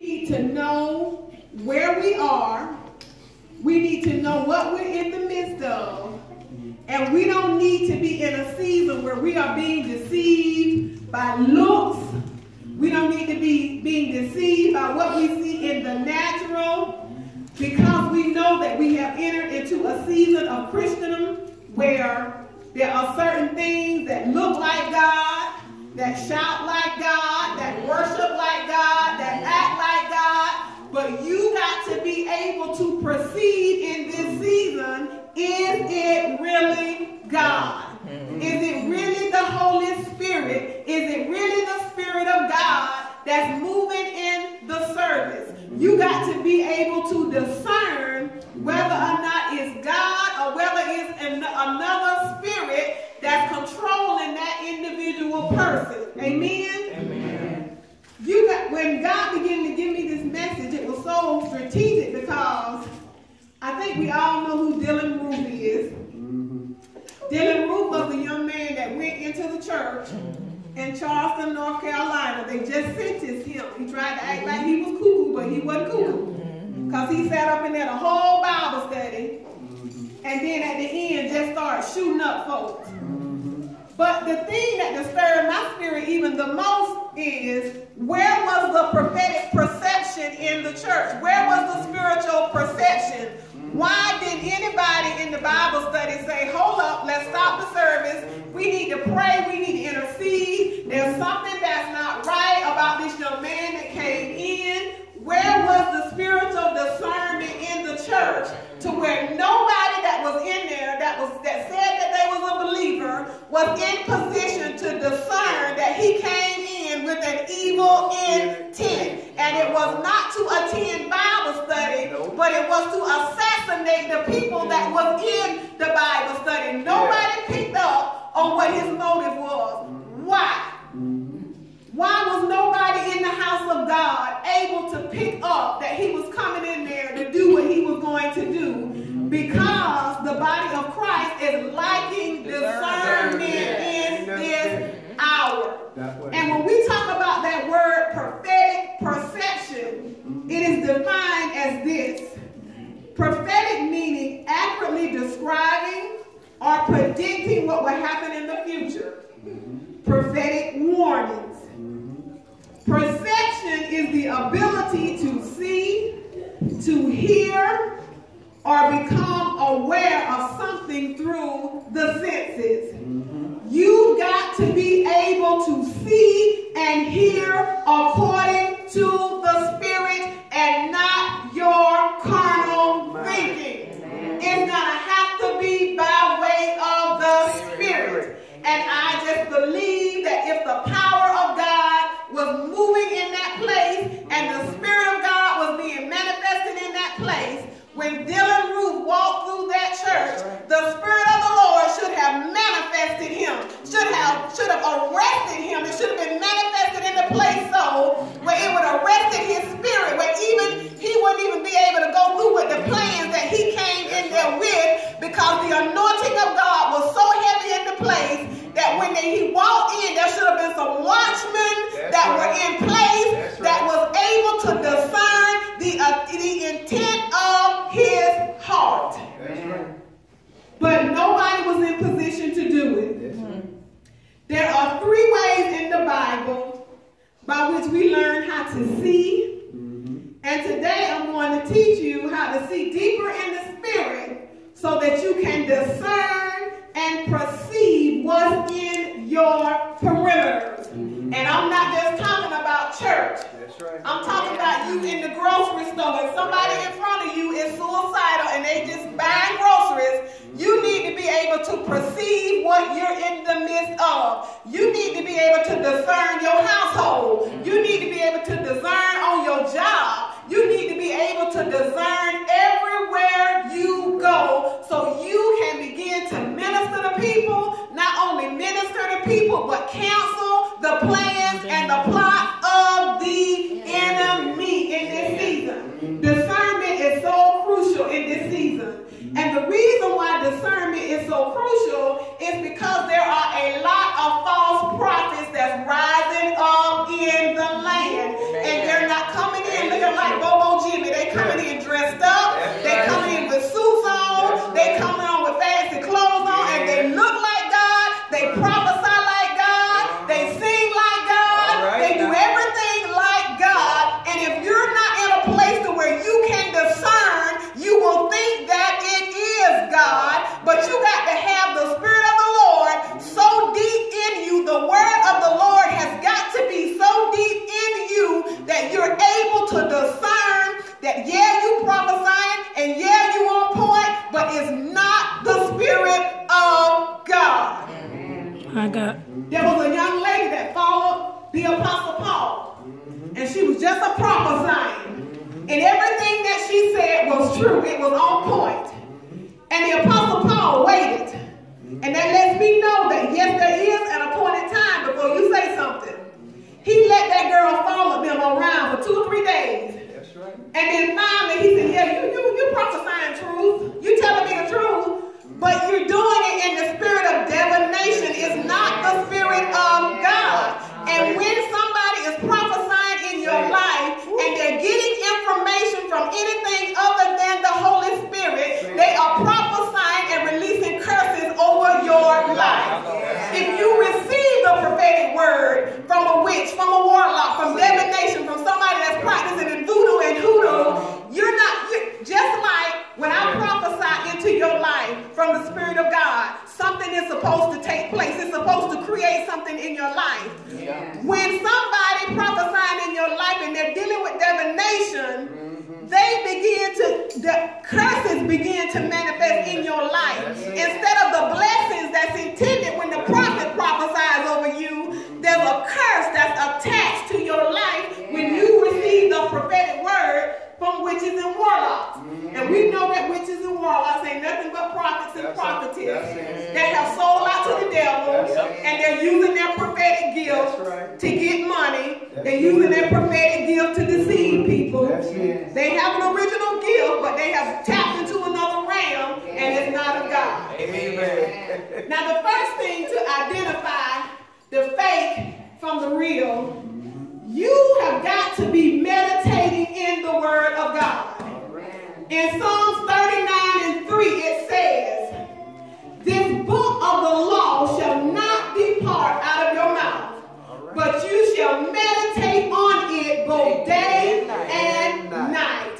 need to know where we are. We need to know what we're in the midst of. And we don't need to be in a season where we are being deceived by looks. We don't need to be being deceived by what we see in the natural because we know that we have entered into a season of Christendom where there are certain things that look like God, that shout like God, that worship like God, that act like God. But you got to be able to proceed in this season. Is it really God? Is it really the Holy Spirit? Is it really the Spirit of God that's moving in the service? You got to be able to discern whether or not it's God or whether it's an, another spirit that's controlling that individual person. Amen? Amen. You got when God began to give me this message, it was so strategic because I think we all know who Dylann Roof is. Mm-hmm. Dylann Roof was a young man that went into the church in Charleston, North Carolina. They just sentenced him. He tried to act like he was cuckoo, but he wasn't cuckoo. Because he sat up in there the whole Bible study and then at the end just start shooting up folks. But the thing that disturbed my spirit even the most is where was the prophetic perception in the church? Where was the spiritual perception? Why did anybody in the Bible study say, hold up, let's stop the service. We need to pray. We need to intercede. There's something that's not right about this young man that came in. Where was the spiritual discernment in the church to where nobody that was in there that was that said that they was a believer was in position to discern that he came in with an evil intent. And it was not to attend Bible study, but it was to assassinate the people that was in the Bible study. Nobody picked up on what his motive was. Why? Why was nobody in the house of God able to pick up that he was coming in there to do what he was going to do? Because the body of Christ is lacking discernment in this hour. And when we talk about that word prophetic perception, it is defined as this. Prophetic meaning accurately describing or predicting what will happen in the future. Prophetic warnings. Perception is the ability to see, to hear, or become aware of something through the senses. You've got to be able to see and hear according to the Spirit and not your carnal thinking. It's going to have to be by way of the Spirit. And I just believe that if the power of God was moving in that place and the Spirit of God was being manifested in that place, when Dylann Roof walked through that church, the Spirit of the Lord should have manifested him, should have should have arrested him. It should have been manifested in the place so where it would have arrested his spirit, where even he wouldn't even be able to go through with the plans that he came in there with because the anointing of God was so heavy in the place that when they, he walked in, there should have been some watchmen that right. were in place right. that was able to discern the, uh, the intent of his heart. Right. But nobody was in position to do it. Right. There are three ways in the Bible by which we learn how to see. Mm-hmm. And today I'm going to teach you how to see deeper in the spirit so that you can discern and perceive what's in your perimeters. Mm-hmm. And I'm not just talking about church. Right. I'm talking about you in the grocery store. If somebody in front of you is suicidal and they just buying groceries, you need to be able to perceive what you're in the midst of. You need to be able to discern your household. You need to be able to discern on your job. You need to be able to discern true. It was on point. And the Apostle Paul waited. And that lets me know that yes, there is an appointed time before you say something. He let that girl follow them around for two or three days. That's right. And then finally he said, Yeah, you you you prophesying truth. You telling me the truth. But you're doing it in the spirit of divination. It's not the spirit of God. And when somebody is prophesying in your life and they're getting information from anything other than the Holy Spirit, they are prophesying and releasing curses over your life. If you receive the prophetic word from a witch, from a warlock, from divination, from somebody that's practicing in voodoo and hoodoo, you're not, you're, just like when I prophesy into your life from the Spirit of God, something is supposed to take place. It's supposed to create something in your life. Yeah. When somebody prophesying in your life and they're dealing with divination, mm-hmm. they begin to, the curses begin to manifest in your life. Instead of the blessings that's intended when the prophet prophesies over you, there's a curse that's attached to your life when you receive the prophetic word from witches and warlocks. Mm-hmm. And we know that witches and warlocks ain't nothing but prophets and prophetesses that have sold out to the devil and they're using their prophetic gift right. to get money. That's they're using their prophetic gift to deceive people. They have an original gift, but they have tapped into another realm and it's not of God. Amen. Now the first thing to identify the fake from the real In Psalms 39 and 3, it says, This book of the law shall not depart out of your mouth, but you shall meditate on it both day and night.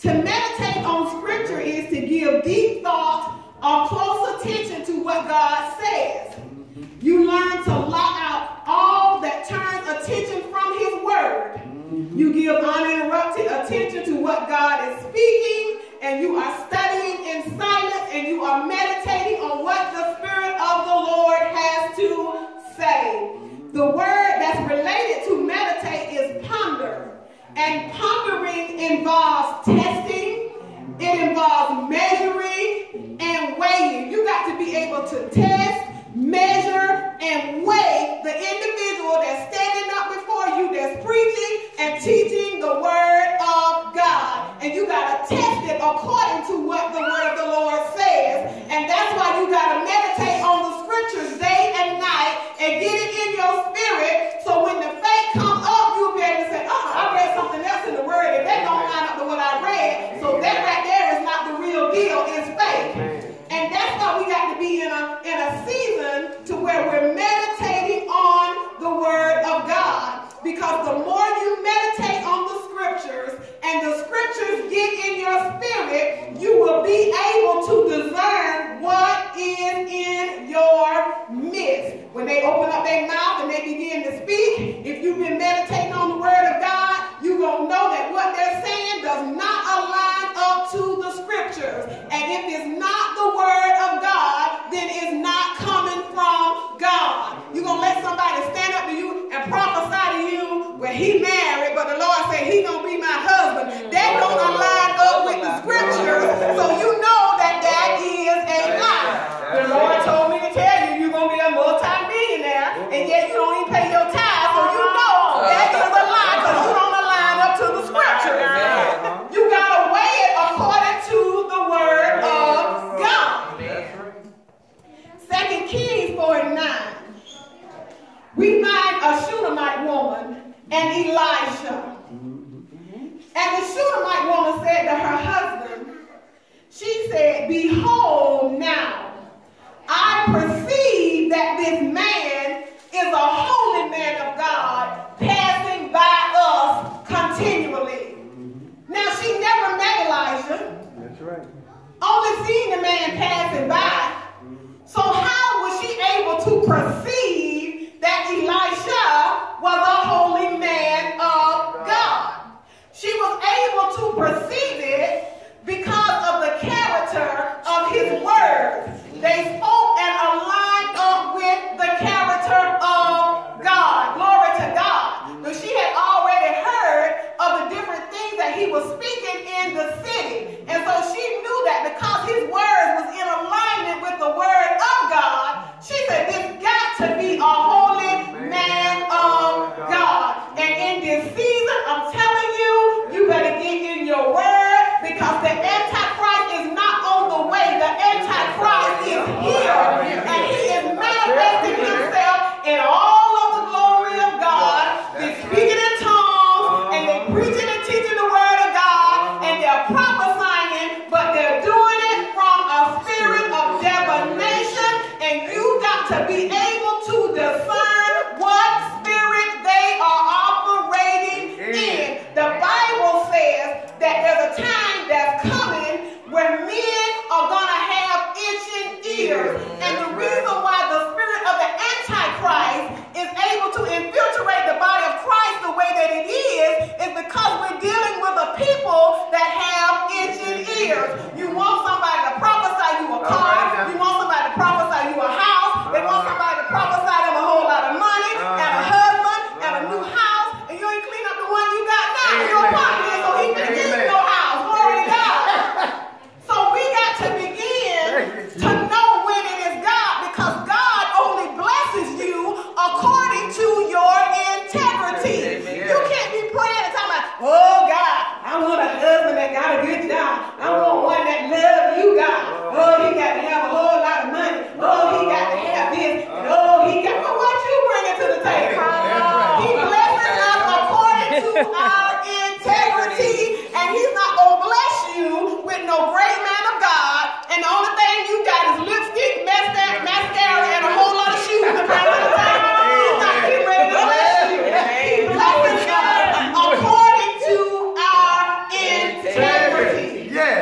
To meditate on Scripture is to give deep thought or And pondering involves testing, it involves measuring and weighing. You got to be able to test, measure, and weigh the individual that's standing up before you that's preaching and teaching the word of God. And you got to test it according to what the word of the Lord says. And that's why you got to meditate on the scriptures a Shunammite woman and Elisha. And the Shunammite woman said to her husband, she said, Behold now, I perceive that this man is a holy man of God, passing by us continually. Now, she never met Elijah. That's right. Only seen the man passing by. So how coming where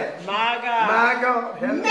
integrity. Yes. My God. My God. Help